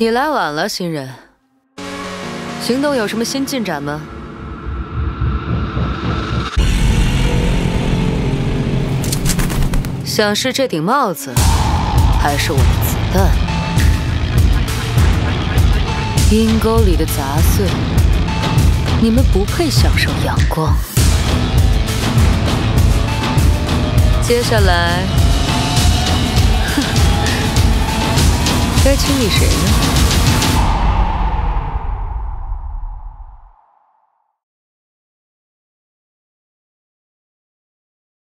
你来晚了，新人。行动有什么新进展吗？想是这顶帽子，还是我的子弹？阴沟里的杂碎，你们不配享受阳光。接下来，该清理谁呢？